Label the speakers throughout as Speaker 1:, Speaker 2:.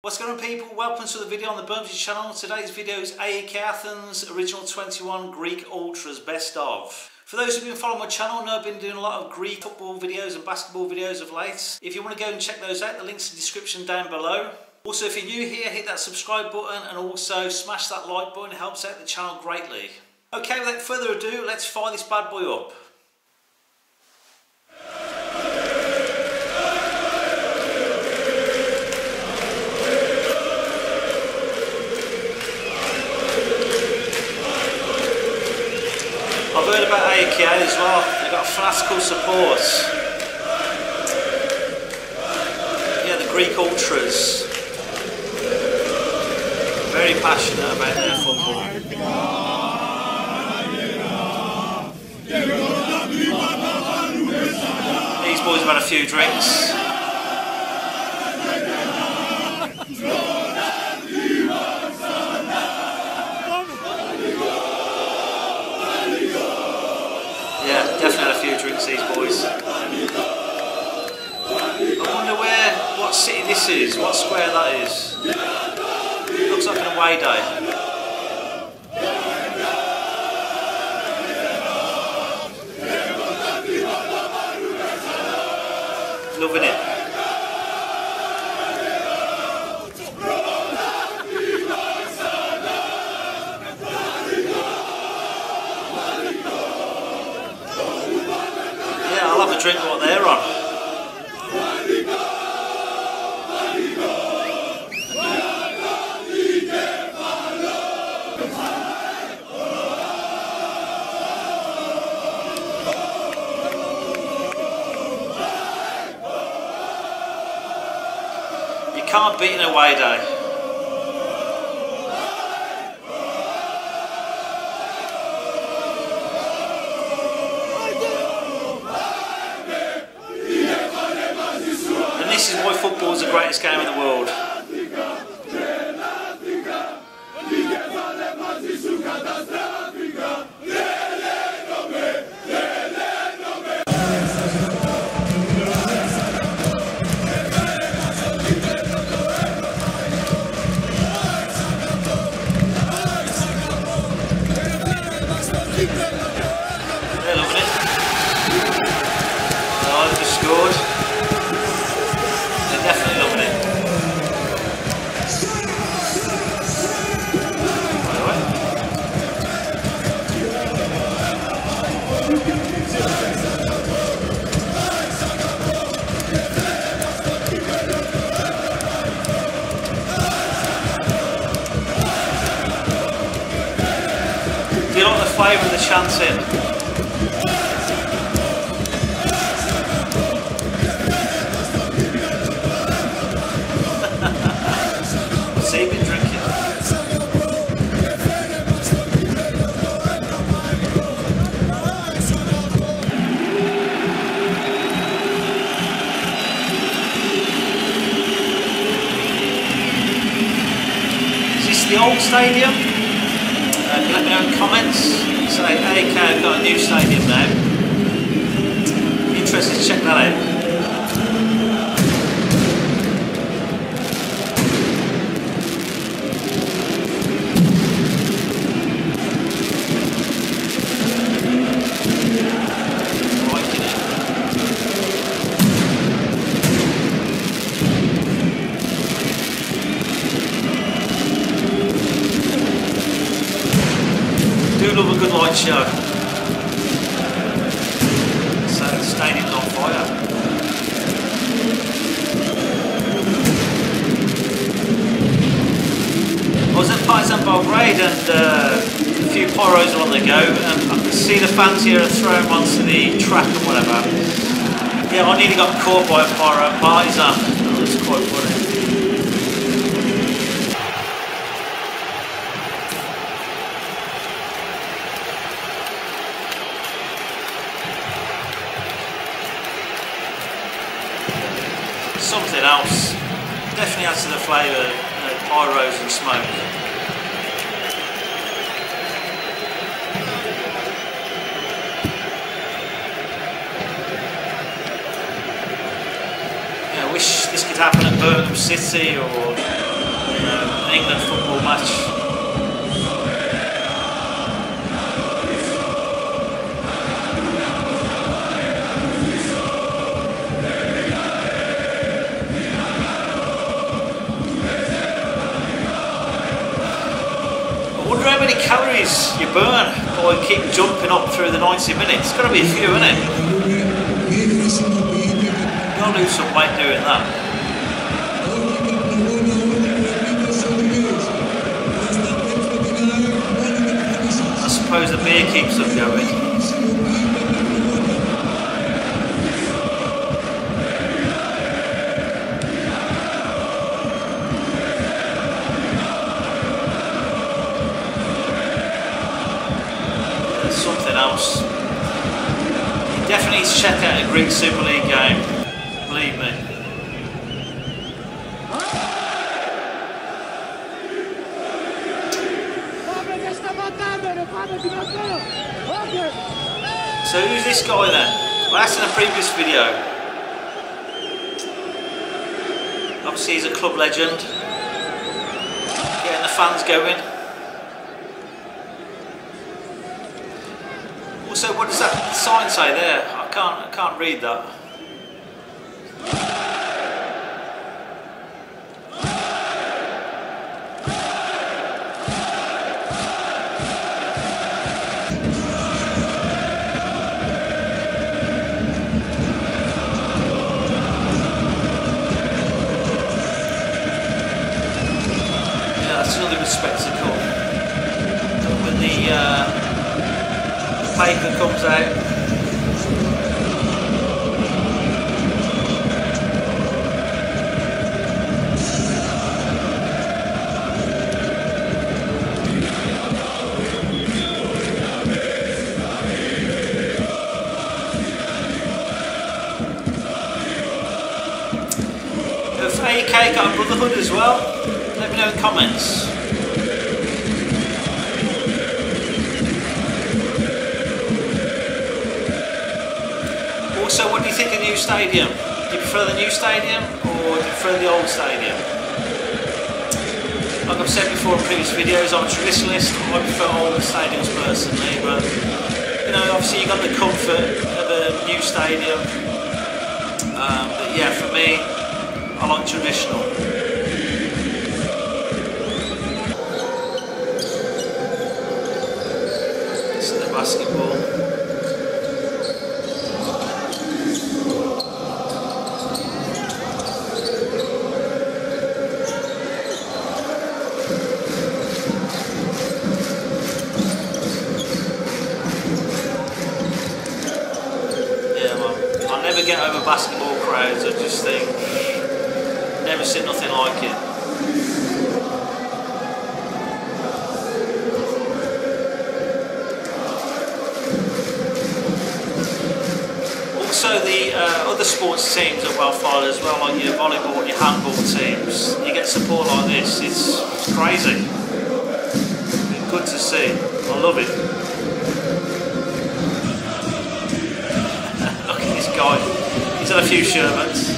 Speaker 1: What's going on people? Welcome to the video on the BIRMZE channel. Today's video is AEK Athens Original 21 Greek Ultras Best Of. For those who've been following my channel, know I've been doing a lot of Greek football videos and basketball videos of late. If you want to go and check those out, the link's in the description down below. Also, if you're new here, hit that subscribe button and also smash that like button. It helps out the channel greatly. Okay, without further ado, let's fire this bad boy up. I've heard about AEK as well. They've got fanatical support. Yeah, the Greek ultras. Very passionate about their football. These boys have had a few drinks. Yeah, definitely had a few drinks, these boys. I wonder where, what city this is, what square that is. Looks like an away day. Loving it. Yeah, I'll have a drink while they're on. You can't beat an away day. And this is why football is the greatest game in the world. You like the he been drinking? Is this the old stadium? Uh, let me know in comments. Hey, I've got a new stadium now. Interested to check that out. So the stadium's on fire. I was at Partizan Belgrade and uh, a few pyros are on the go and I can see the fans here are throwing onto the track or whatever. Yeah, I nearly got caught by a pyro at Partizan. That was quite funny. something else. Definitely adds to the flavour, you know, pyros and smoke. wish this could happen at Birmingham City or an England football match. By keep jumping up through the 90 minutes. It's got to be a few, isn't it? To lose some weight doing that. I suppose the beer keeps them going. big Super League game. Believe me. So who's this guy then? Well that's in a previous video. Obviously he's a club legend. Getting the fans going. Also what does that sign say there? I can't, I can't read that. Spectacle. When the uh, paper comes out. AEK got a brotherhood as well? Let me know in the comments. Also, what do you think of the new stadium? Do you prefer the new stadium or do you prefer the old stadium? Like I've said before in previous videos, I'm a traditionalist. I prefer old stadiums personally, but you know, obviously you've got the comfort of a new stadium. Um, but yeah, for me, I like traditional. This is the basketball. Get over basketball crowds. I just think never seen nothing like it. Also, the uh, other sports teams are well followed as well, like your volleyball and your handball teams. You get support like this, it's, it's crazy. Good to see. I love it. Look at this guy. He's had a few sherbets.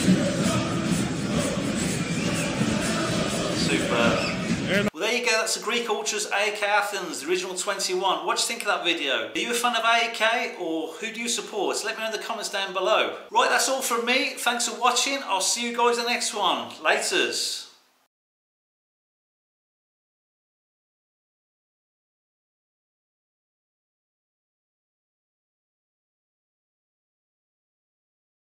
Speaker 1: there you go. That's the Greek Ultras AEK Athens, the original 21. What do you think of that video? Are you a fan of AEK or who do you support? Let me know in the comments down below. Right, that's all from me. Thanks for watching. I'll see you guys in the next one. Laters.